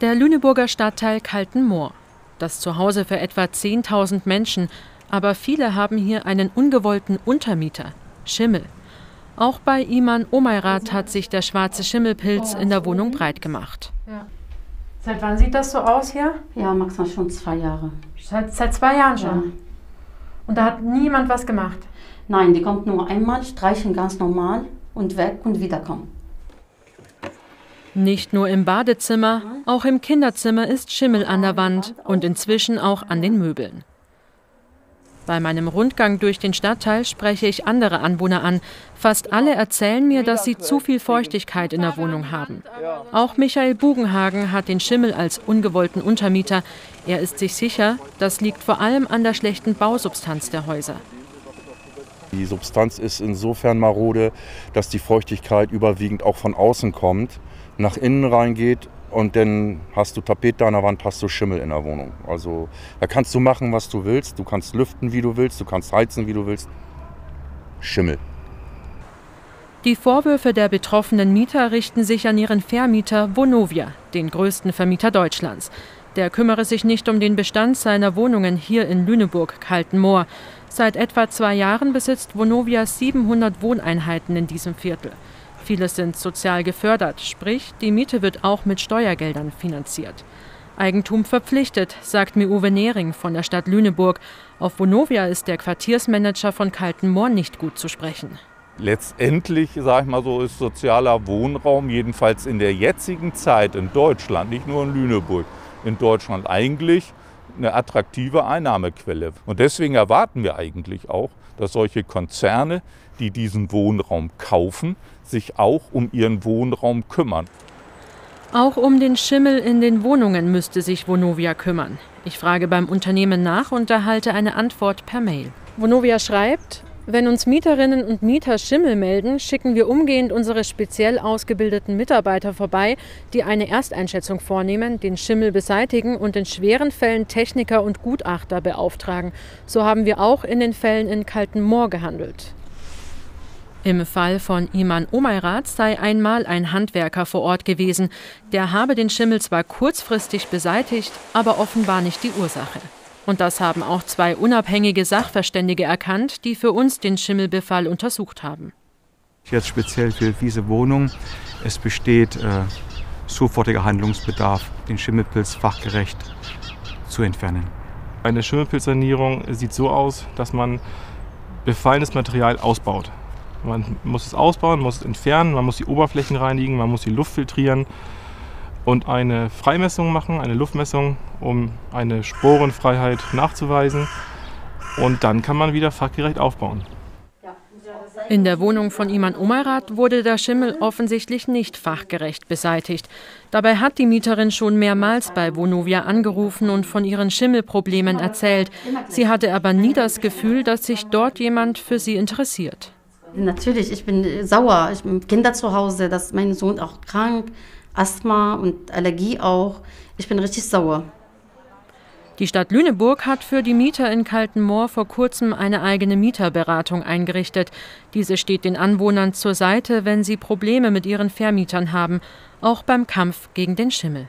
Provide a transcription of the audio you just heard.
Der Lüneburger Stadtteil Kaltenmoor. Das Zuhause für etwa 10.000 Menschen, aber viele haben hier einen ungewollten Untermieter, Schimmel. Auch bei Iman Omeirat hat sich der schwarze Schimmelpilz in der Wohnung breit gemacht. Ja. Seit wann sieht das so aus hier? Ja, maximal schon zwei Jahre. Seit, seit zwei Jahren schon? Ja. Und da hat niemand was gemacht? Nein, die kommt nur einmal, streichen ganz normal und weg und wiederkommen. Nicht nur im Badezimmer, auch im Kinderzimmer ist Schimmel an der Wand und inzwischen auch an den Möbeln. Bei meinem Rundgang durch den Stadtteil spreche ich andere Anwohner an. Fast alle erzählen mir, dass sie zu viel Feuchtigkeit in der Wohnung haben. Auch Michael Bugenhagen hat den Schimmel als ungewollten Untermieter. Er ist sich sicher, das liegt vor allem an der schlechten Bausubstanz der Häuser. Die Substanz ist insofern marode, dass die Feuchtigkeit überwiegend auch von außen kommt, nach innen reingeht und dann hast du Tapete an der Wand, hast du Schimmel in der Wohnung. Also da kannst du machen, was du willst. Du kannst lüften, wie du willst. Du kannst heizen, wie du willst. Schimmel. Die Vorwürfe der betroffenen Mieter richten sich an ihren Vermieter Vonovia, den größten Vermieter Deutschlands. Der kümmere sich nicht um den Bestand seiner Wohnungen hier in Lüneburg, Kaltenmoor. Seit etwa zwei Jahren besitzt Vonovia 700 Wohneinheiten in diesem Viertel. Viele sind sozial gefördert, sprich, die Miete wird auch mit Steuergeldern finanziert. Eigentum verpflichtet, sagt mir Uwe Nehring von der Stadt Lüneburg. Auf Vonovia ist der Quartiersmanager von Kaltenmoor nicht gut zu sprechen. Letztendlich, sage ich mal so, ist sozialer Wohnraum jedenfalls in der jetzigen Zeit in Deutschland, nicht nur in Lüneburg, in Deutschland eigentlich eine attraktive Einnahmequelle. Und deswegen erwarten wir eigentlich auch, dass solche Konzerne, die diesen Wohnraum kaufen, sich auch um ihren Wohnraum kümmern. Auch um den Schimmel in den Wohnungen müsste sich Vonovia kümmern. Ich frage beim Unternehmen nach und erhalte eine Antwort per Mail. Vonovia schreibt, wenn uns Mieterinnen und Mieter Schimmel melden, schicken wir umgehend unsere speziell ausgebildeten Mitarbeiter vorbei, die eine Ersteinschätzung vornehmen, den Schimmel beseitigen und in schweren Fällen Techniker und Gutachter beauftragen. So haben wir auch in den Fällen in Kaltenmoor gehandelt. Im Fall von Iman Omeirat sei einmal ein Handwerker vor Ort gewesen. Der habe den Schimmel zwar kurzfristig beseitigt, aber offenbar nicht die Ursache. Und das haben auch zwei unabhängige Sachverständige erkannt, die für uns den Schimmelbefall untersucht haben. Jetzt speziell für diese Wohnung. Es besteht äh, sofortiger Handlungsbedarf, den Schimmelpilz fachgerecht zu entfernen. Eine Schimmelpilzsanierung sieht so aus, dass man befallenes Material ausbaut. Man muss es ausbauen, muss es entfernen, man muss die Oberflächen reinigen, man muss die Luft filtrieren und eine Freimessung machen, eine Luftmessung, um eine Sporenfreiheit nachzuweisen. Und dann kann man wieder fachgerecht aufbauen. In der Wohnung von Iman Umarat wurde der Schimmel offensichtlich nicht fachgerecht beseitigt. Dabei hat die Mieterin schon mehrmals bei Vonovia angerufen und von ihren Schimmelproblemen erzählt. Sie hatte aber nie das Gefühl, dass sich dort jemand für sie interessiert. Natürlich, ich bin sauer. Ich bin Kinder zu Hause, dass mein Sohn auch krank, Asthma und Allergie auch. Ich bin richtig sauer. Die Stadt Lüneburg hat für die Mieter in Kaltenmoor vor kurzem eine eigene Mieterberatung eingerichtet. Diese steht den Anwohnern zur Seite, wenn sie Probleme mit ihren Vermietern haben, auch beim Kampf gegen den Schimmel.